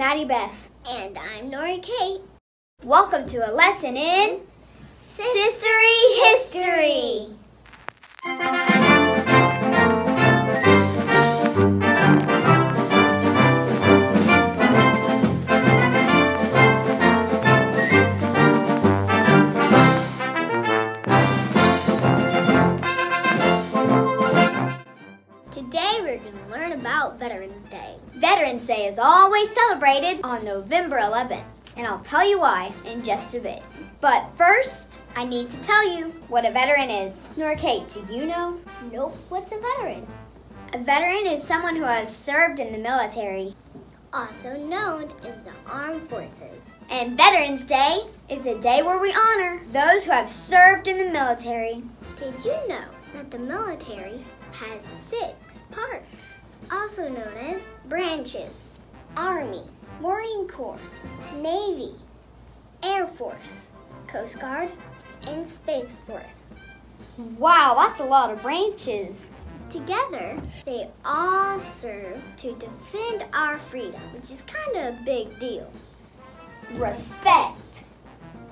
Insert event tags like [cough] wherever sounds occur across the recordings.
Maddie Beth. And I'm Nori Kate. Welcome to a lesson in Sistery History. Going to learn about Veterans Day. Veterans Day is always celebrated on November 11th, and I'll tell you why in just a bit. But first, I need to tell you what a veteran is. Nor Kate, do you know? Nope, what's a veteran? A veteran is someone who has served in the military. Also known as the Armed Forces. And Veterans Day is the day where we honor those who have served in the military. Did you know that the military has six parts, also known as branches? Army, Marine Corps, Navy, Air Force, Coast Guard, and Space Force. Wow, that's a lot of branches. Together, they all serve to defend our freedom, which is kind of a big deal. Respect.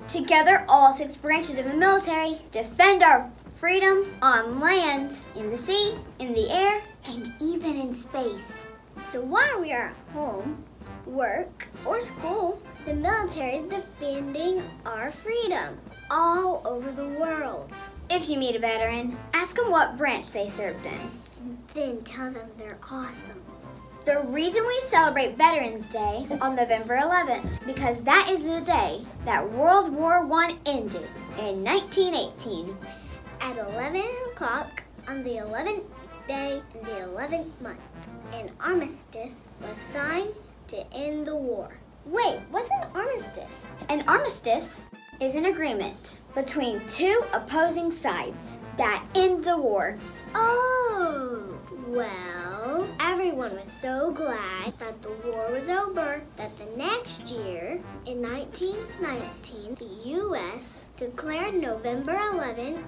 Together, all six branches of the military defend our freedom on land, in the sea, in the air, and even in space. So while we are at home, work, or school, the military is defending our freedom all over the world. If you meet a veteran, ask them what branch they served in. And then tell them they're awesome. The reason we celebrate Veterans Day on November 11th because that is the day that World War I ended in 1918. At 11 o'clock on the 11th day in the 11th month, an armistice was signed to end the war. Wait, what's an armistice? An armistice is an agreement between two opposing sides that ends a war. Oh, well, everyone was so glad that the war was over that the next year, in 1919, the U.S. declared November 11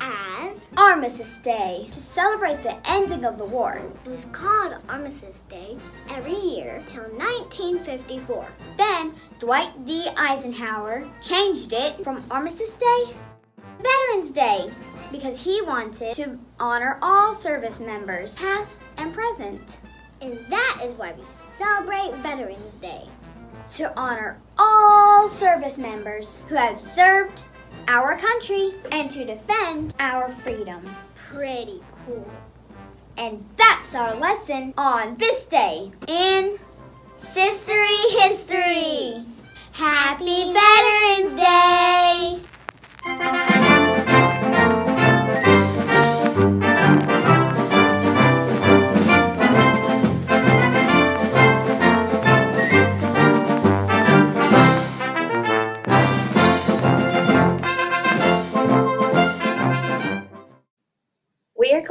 as Armistice Day to celebrate the ending of the war. it was called Armistice Day every year till 1954. Then Dwight D. Eisenhower changed it from Armistice Day to Veterans Day because he wanted to honor all service members, past and present, And that is why we celebrate Veterans Day. to honor all service members who have served our country and to defend our freedom. Pretty cool. And that's our lesson on this day in Sistery History. Happy Veterans Day!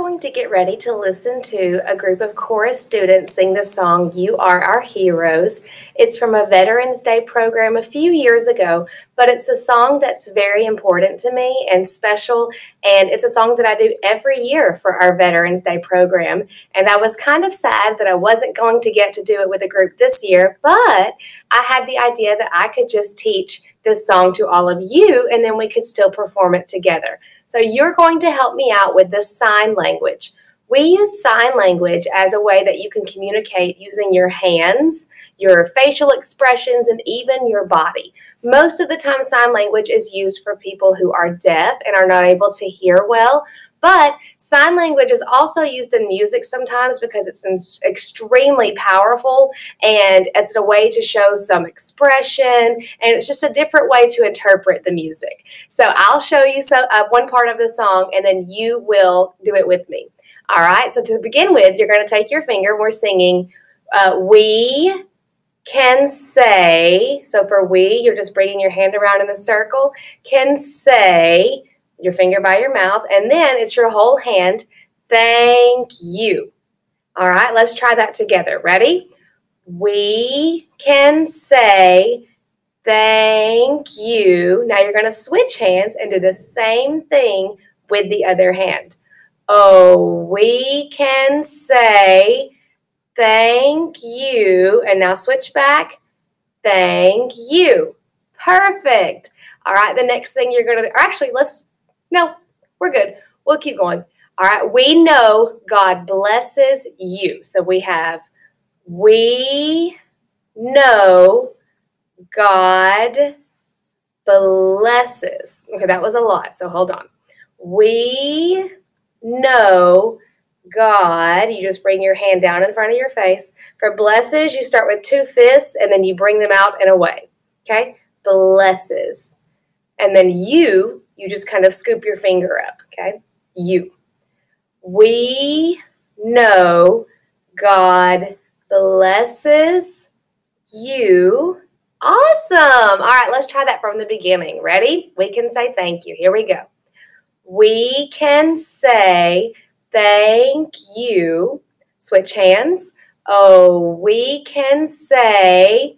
Going to get ready to listen to a group of chorus students sing the song You Are Our Heroes. It's from a Veterans Day program a few years ago, but it's a song that's very important to me and special. And it's a song that I do every year for our Veterans Day program. And I was kind of sad that I wasn't going to get to do it with a group this year, but I had the idea that I could just teach this song to all of you and then we could still perform it together. So you're going to help me out with the sign language. We use sign language as a way that you can communicate using your hands, your facial expressions, and even your body. Most of the time, sign language is used for people who are deaf and are not able to hear well. But sign language is also used in music sometimes because it's extremely powerful and it's a way to show some expression and it's just a different way to interpret the music. So I'll show you some, uh, one part of the song and then you will do it with me. All right, so to begin with, you're going to take your finger. We're singing, uh, We can say, so for we, you're just bringing your hand around in a circle, can say, your finger by your mouth, and then it's your whole hand. Thank you. All right, let's try that together. Ready? We can say thank you. Now you're going to switch hands and do the same thing with the other hand. Oh, we can say thank you. And now switch back. Thank you. Perfect. All right, the next thing you're going to, actually, let's no, we're good. We'll keep going. All right. We know God blesses you. So we have, we know God blesses. Okay, that was a lot. So hold on. We know God. You just bring your hand down in front of your face. For blesses, you start with two fists and then you bring them out and away. Okay? Blesses. And then you you just kind of scoop your finger up, okay? You. We know God blesses you. Awesome. All right, let's try that from the beginning. Ready? We can say thank you. Here we go. We can say thank you. Switch hands. Oh, we can say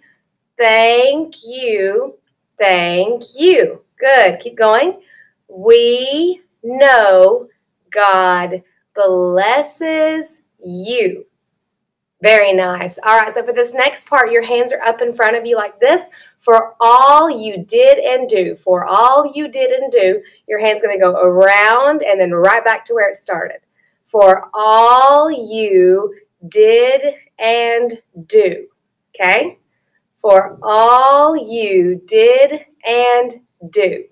thank you. Thank you. Good. Keep going. We know God blesses you. Very nice. All right, so for this next part, your hands are up in front of you like this. For all you did and do, for all you did and do, your hand's going to go around and then right back to where it started. For all you did and do. Okay? For all you did and do.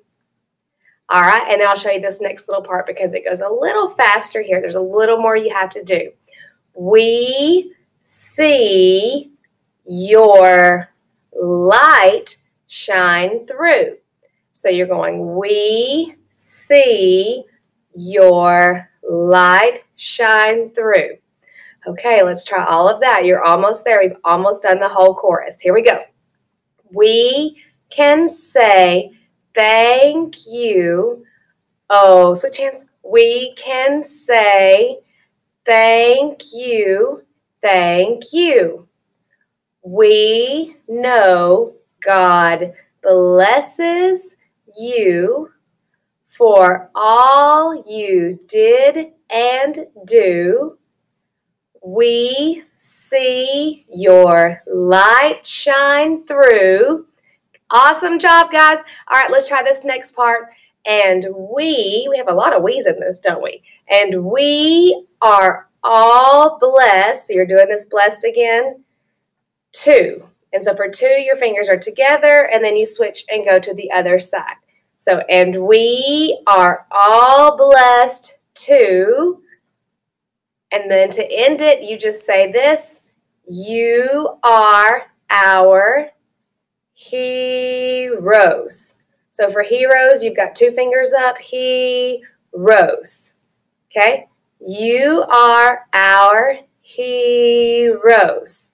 All right, and then I'll show you this next little part because it goes a little faster here. There's a little more you have to do. We see your light shine through. So you're going, we see your light shine through. Okay, let's try all of that. You're almost there. We've almost done the whole chorus. Here we go. We can say thank you. Oh, switch hands. We can say thank you, thank you. We know God blesses you for all you did and do. We see your light shine through Awesome job, guys. All right, let's try this next part. And we, we have a lot of we's in this, don't we? And we are all blessed. So you're doing this blessed again. Two. And so for two, your fingers are together, and then you switch and go to the other side. So, and we are all blessed too. And then to end it, you just say this You are our heroes. So for heroes, you've got two fingers up. He rose. Okay? You are our heroes.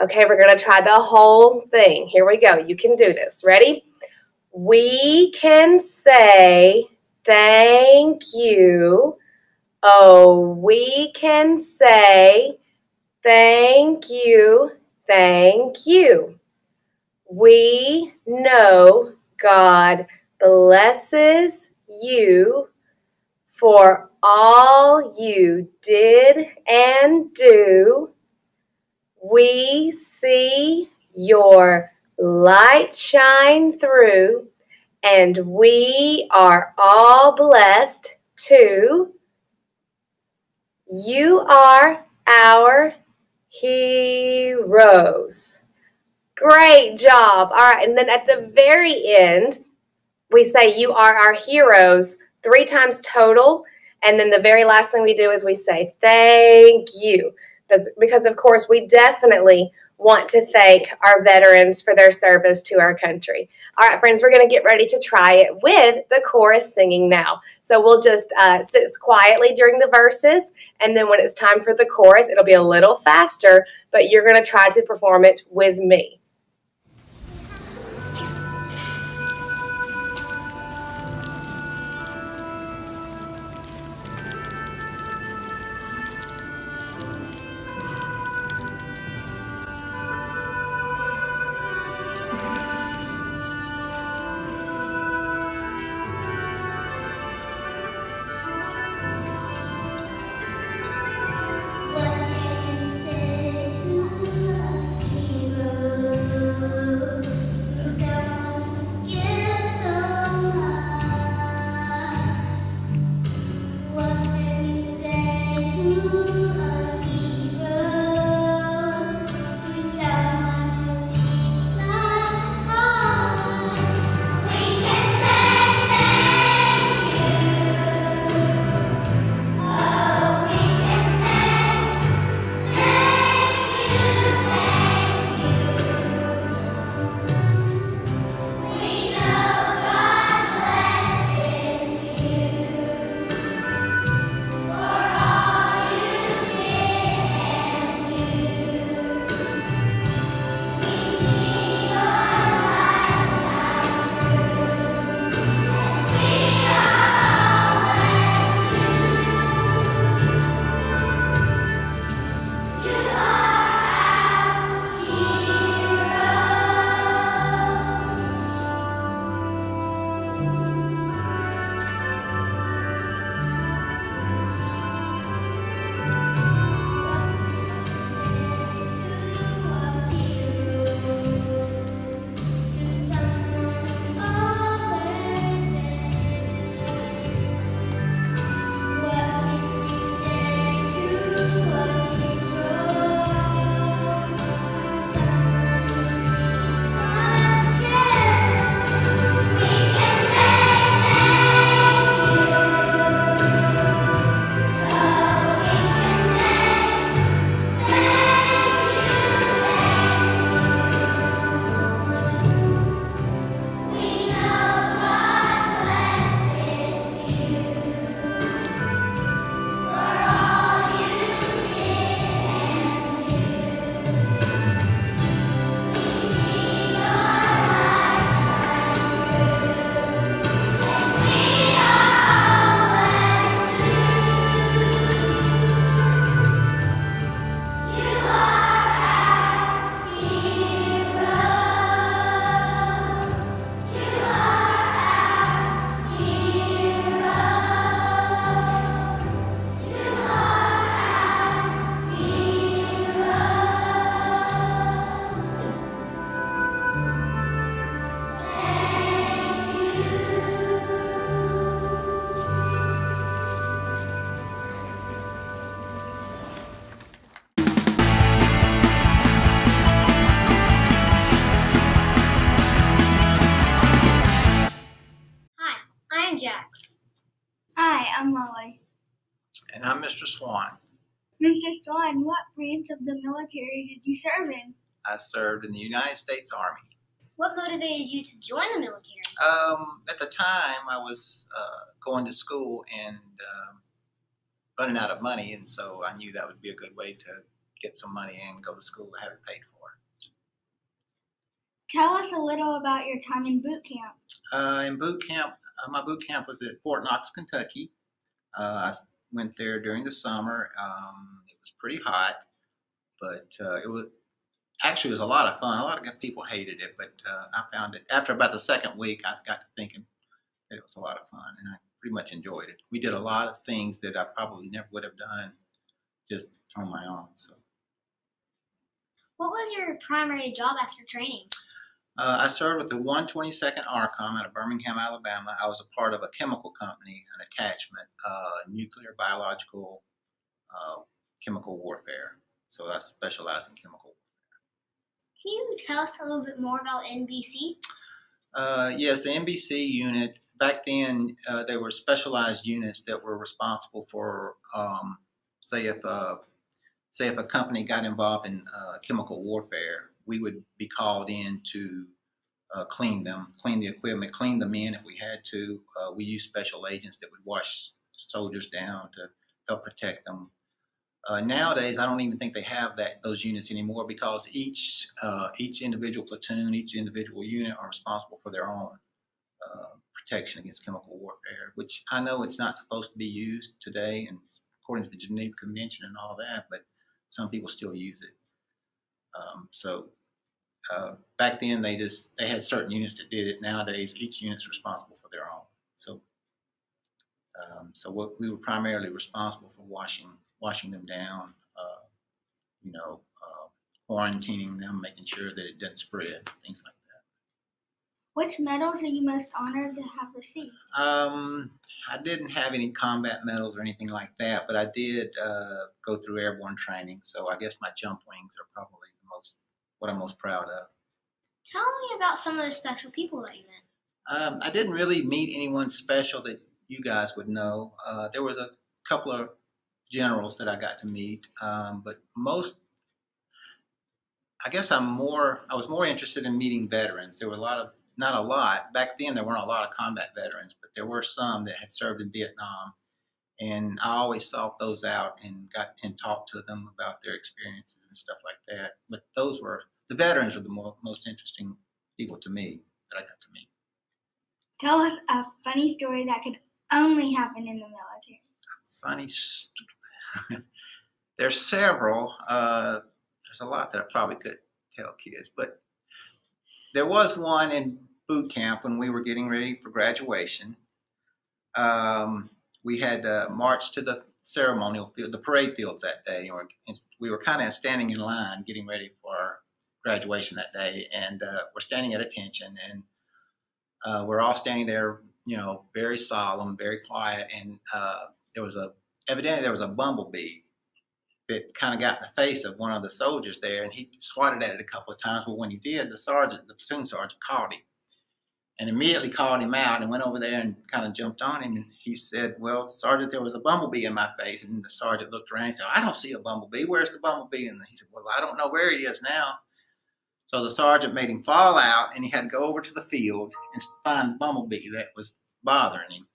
Okay, we're going to try the whole thing. Here we go. You can do this. Ready? We can say thank you. Oh, we can say thank you, thank you. We know God blesses you for all you did and do. We see your light shine through, and we are all blessed too. You are our heroes. Great job. All right. And then at the very end, we say, You are our heroes three times total. And then the very last thing we do is we say, Thank you. Because, because of course, we definitely want to thank our veterans for their service to our country. All right, friends, we're going to get ready to try it with the chorus singing now. So we'll just uh, sit quietly during the verses, and then when it's time for the chorus, it'll be a little faster, but you're going to try to perform it with me. I'm Molly. And I'm Mr. Swan. Mr. Swan, what branch of the military did you serve in? I served in the United States Army. What motivated you to join the military? Um, at the time, I was uh, going to school and um, running out of money, and so I knew that would be a good way to get some money and go to school and have it paid for. Tell us a little about your time in boot camp. Uh, in boot camp, uh, my boot camp was at Fort Knox, Kentucky. Uh, I went there during the summer. Um, it was pretty hot, but uh, it was actually it was a lot of fun. A lot of people hated it, but uh, I found it after about the second week. I got to thinking that it was a lot of fun, and I pretty much enjoyed it. We did a lot of things that I probably never would have done just on my own. So. What was your primary job after training? Uh, I served with the 122nd ARCOM out of Birmingham, Alabama. I was a part of a chemical company, an attachment, uh, nuclear, biological, uh, chemical warfare. So I specialize in chemical warfare. Can you tell us a little bit more about NBC? Uh, yes, the NBC unit, back then, uh, they were specialized units that were responsible for, um, say, if, uh, say if a company got involved in chemical warfare, we would be called in to uh, clean them, clean the equipment, clean the men if we had to. Uh, we use special agents that would wash soldiers down to help protect them. Uh, nowadays, I don't even think they have that those units anymore because each uh, each individual platoon, each individual unit are responsible for their own uh, protection against chemical warfare. Which I know it's not supposed to be used today, and according to the Geneva Convention and all that, but some people still use it. Um, so uh, back then they just they had certain units that did it. Nowadays, each unit's responsible for their own. So um, so what, we were primarily responsible for washing washing them down, uh, you know, uh, quarantining them, making sure that it doesn't spread, things like that. Which medals are you most honored to have received? Um, I didn't have any combat medals or anything like that, but I did uh, go through airborne training. So I guess my jump wings are probably what I'm most proud of. Tell me about some of the special people that you met. Um, I didn't really meet anyone special that you guys would know. Uh, there was a couple of generals that I got to meet, um, but most, I guess I'm more, I was more interested in meeting veterans. There were a lot of, not a lot, back then there weren't a lot of combat veterans, but there were some that had served in Vietnam and I always sought those out and got and talked to them about their experiences and stuff like that. But those were the veterans are the more, most interesting people to me that I got to meet. Tell us a funny story that could only happen in the military. Funny. St- [laughs] there's several. Uh, there's a lot that I probably could tell kids, but there was one in boot camp when we were getting ready for graduation. Um, we had uh, marched to the ceremonial field, the parade fields that day. Or we were kind of standing in line, getting ready for our graduation that day, and uh, we're standing at attention, and uh, we're all standing there, you know, very solemn, very quiet, and uh, there was a evidently there was a bumblebee that kind of got in the face of one of the soldiers there, and he swatted at it a couple of times. But when he did, the sergeant, the platoon sergeant, called him and immediately called him out and went over there and kind of jumped on him. And he said, Well, Sergeant, there was a bumblebee in my face. And the sergeant looked around and said, I don't see a bumblebee. Where's the bumblebee? And he said, Well, I don't know where he is now. So the sergeant made him fall out and he had to go over to the field and find the bumblebee that was bothering him.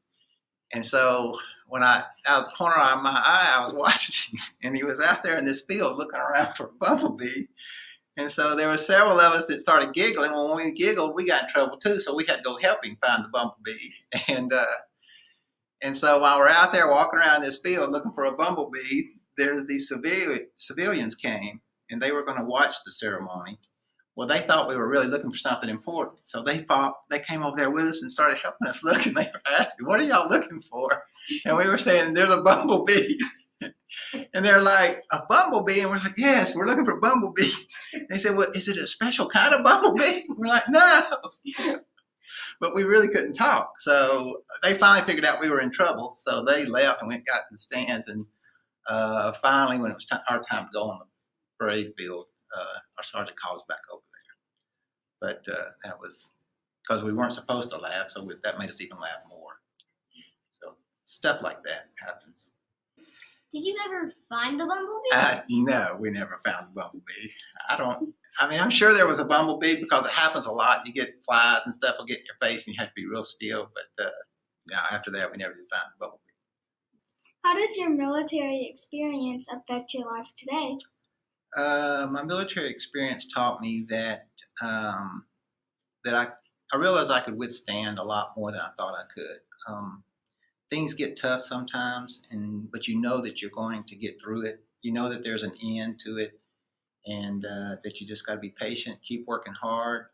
And so when I, out of the corner of my eye, I was [laughs] watching him and he was out there in this field looking around for a bumblebee. And so there were several of us that started giggling. When we giggled, we got in trouble too. So we had to go help him find the bumblebee. [laughs] And uh, and so while we're out there walking around in this field looking for a bumblebee, there's these civilian, civilians came and they were going to watch the ceremony. Well, they thought we were really looking for something important, so they fought, they came over there with us and started helping us [laughs] look. And they were asking, "What are y'all looking for?" And we were saying, "There's a bumblebee." [laughs] and they're like, a bumblebee? And we're like, yes, we're looking for bumblebees. [laughs] They said, well, is it a special kind of bumblebee? We're like, no. But we really couldn't talk. So they finally figured out we were in trouble. So they left and went got in the stands. And uh, finally, when it was t- our time to go on the parade field, uh, our sergeant called us back over there. But uh, that was because we weren't supposed to laugh. So we, that made us even laugh more. So stuff like that happens. Did you ever find the bumblebee? Uh, no, we never found a bumblebee. I don't. I mean, I'm sure there was a bumblebee because it happens a lot. You get flies and stuff will get in your face, and you have to be real still. But uh, yeah, after that, we never did find a bumblebee. How does your military experience affect your life today? Uh, my military experience taught me that um, that I I realized I could withstand a lot more than I thought I could. Um, things get tough sometimes, and but you know that you're going to get through it. You know that there's an end to it, and uh, that you just got to be patient, keep working hard.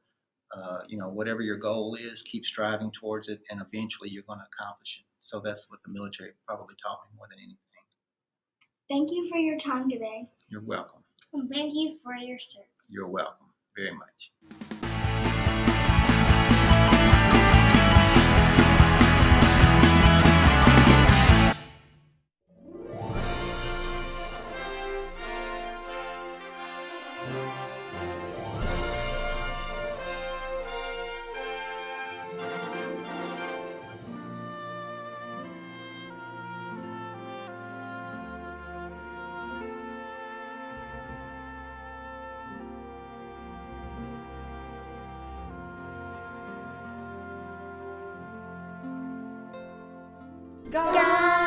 Uh, you know, whatever your goal is, keep striving towards it, and eventually you're going to accomplish it. So that's what the military probably taught me more than anything. Thank you for your time today. You're welcome. Thank you for your service. You're welcome very much. God.